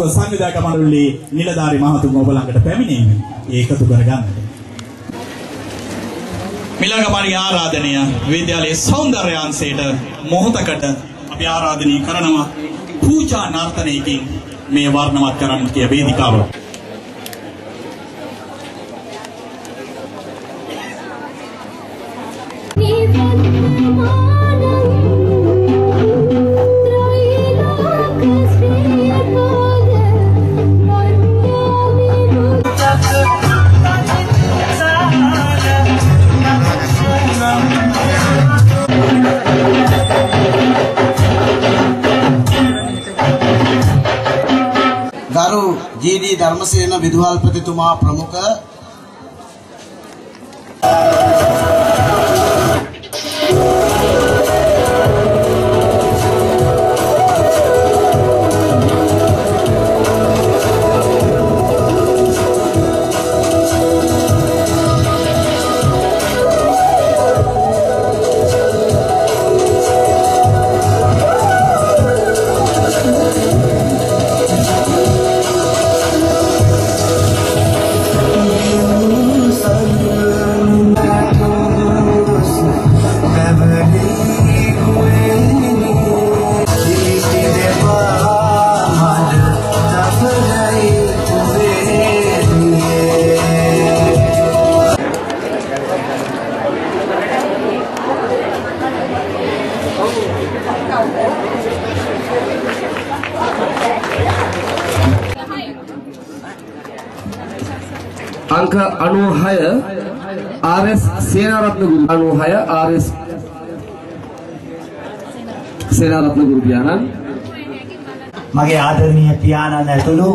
පසුව සංවිධායක මණ්ඩලයේ නිලධාරි මහතුන් ඔබ ළඟට පැමිණීම ඒකතු කරගන්නට. මිලගමරි ආරාධනය විද්‍යාලයේ සෞන්දර්යාංශයට මොහොතකට අපි ආරාධනය කරනවා පූජා නර්තනයකින් මේ වර්ණවත් කරන්න කිය වේදිකාව. ගරු ජී.ඩී. ධර්මසේන විදුහල්පතිතුමා ප්‍රමුඛ අංක 96 RS සේනාරත්න ගුරු 96 RS සේනාරත්න ගුරු පියාණන්. මගේ ආදරණීය පියාණන් ඇතුළු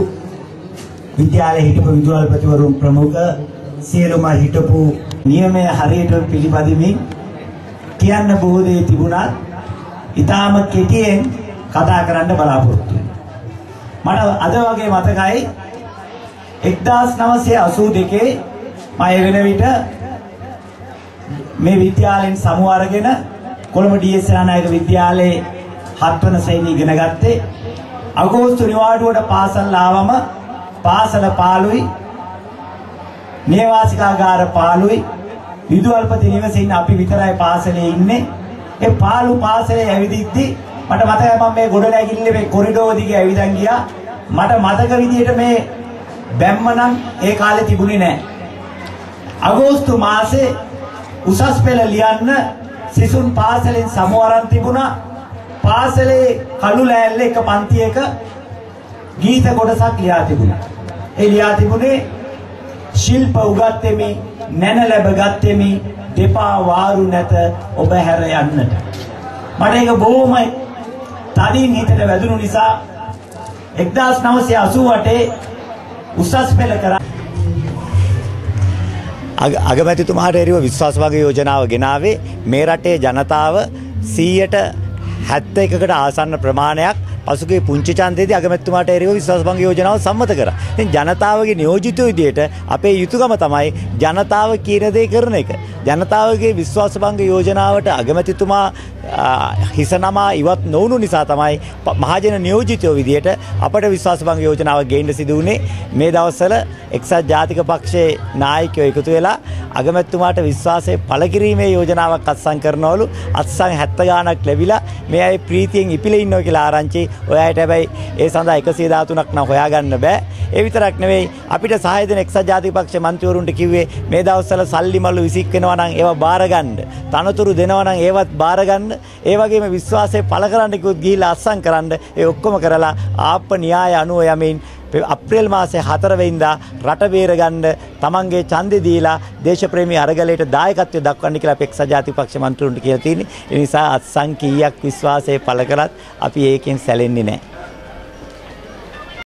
විද්‍යාලයේ හිටපු විදුහල්පතිවරුන් ප්‍රමුඛ සියලුම හිටපු නියමය හරියට පිළිපදිමින් කියන්න බොහෝ දේ තිබුණත් ඊටාම කෙටියෙන් කතා කරන්න බලාපොරොත්තු මට අද වගේ මතකයි 1982 මම වෙන විට මේ විද්‍යාලයෙන් සමු අරගෙන කොළඹ ඩී.එස්. නායක විද්‍යාලයේ හත්වන ශ්‍රේණිය ඉගෙන ගත්තේ. අගෝස්තු නිවාඩුවට පාසල් ආවම පාසල පාළුයි. නේවාසිකාගාර පාළුයි. විදුහල්පති නිවසේ ඉන්න අපි විතරයි පාසලේ ඉන්නේ. ඒ පාළු පාසලේ ඇවිදිද්දි මට මතකයි මම මේ ගොඩනැගිල්ලේ මේ කොරිඩෝර දිගේ ඇවිදන් ගියා. මට මතක විදියට මේ බැම්ම නම් ඒ කාලේ තිබුණේ නැහැ. අගෝස්තු මාසේ උසස් පෙළ ලියන්න සිසුන් පාසලෙන් සමු අරන් තිබුණා. පාසලේ කළු ලෑල්ල එක පන්තියක ගීත කොටසක් ලියා තිබුණා. ඒ ලියා තිබුණේ ශිල්ප උගත්ෙමි නැන ලැබ ගත්තෙමි දෙපා වාරු නැත ඔබ හැර යන්නට. මට ඒක බොහොම තදින් හිතට වැදුණු නිසා 1988 උසස් පෙළ කරා අගමැතිතුමාට එරව විශ්වාසභාග යෝජනාව ගෙනාවේ මේ රටේ ජනතාව සීයට හැත්ත එකකට ආසන්න ප්‍රමාණයක් පසුගේ පුංචි චන්දයේදී අගමැතිතුමාට එරව විශ්වාසභංග යෝජනාව සම්මත කරා. ඉතින් ජනතාවගේ නියෝජිතයෝ විදියට අපේ යුතුයකම තමයි ජනතාව කියන දේ කරන එක. ජනතාවගේ විශ්වාසභංග යෝජනාවට අගමැතිතුමා හිස නමා ඉවත් නොවුණු නිසා තමයි මහජන නියෝජිතයෝ විදියට අපට විශ්වාසභංග යෝජනාව ගේන්න සිදු වුණේ මේ දවස්වල එක්සත් ජාතික පක්ෂයේ නායකයෝ එකතු වෙලා අගමැතිතුමාට විශ්වාසය පළ කිරීමේ යෝජනාවක් අත්සන් කරනවලු අත්සන් 70 ගාණක් ලැබිලා මේ අය ප්‍රීතියෙන් ඉපිලා ඉන්නවා කියලා ආරංචි ඔයාට හැබැයි ඒ සඳහා 113ක් නම් හොයාගන්න බෑ. ඒ විතරක් නෙවෙයි අපිට සහාය දෙන එක්සත් ජාතික පක්ෂ මන්ත්‍රීවරුන්ට කිව්වේ මේ දවස්වල සල්ලි මල්ලු විසික් වෙනවා නම් ඒවා බාරගන්න. තනතුරු දෙනවා නම් ඒවත් බාරගන්න. ඒ වගේම විශ්වාසය පළ කරන්න කිව්වොත් ගිහිල්ලා අස්සම් කරන්න. ඒ ඔක්කොම කරලා ආප්ප න්‍යාය අනුව යමින් අප්‍රේල් මාසේ 4 වෙනිදා රට බේරගන්න තමන්ගේ ඡන්දෙ දීලා දේශප්‍රේමී අරගලයට දායකත්වය දක්වන්න කියලා අපේ එක්සත් ජාතික පක්ෂ මන්ත්‍රීවරුන්ට කියලා තියෙන්නේ. ඒ නිසා අත්සන් කීයක් විශ්වාසය පළ කරත් අපි ඒකෙන් සැලෙන්නේ නැහැ.